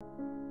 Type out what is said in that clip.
you